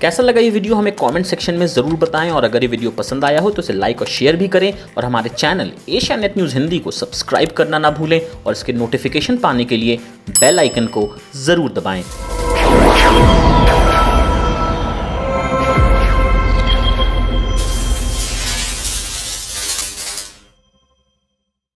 कैसा लगा ये वीडियो हमें कमेंट सेक्शन में ज़रूर बताएँ और अगर ये वीडियो पसंद आया हो तो इसे लाइक और शेयर भी करें और हमारे channel Asianet news Hindi को सब्सक्राइब करना ना भूलें और इसके नोटिफिकेशन पाने के लिए बेल आइकन को ज़रूर दबाएँ।